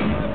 Love,